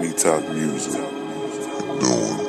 Me Talk Music. Doing.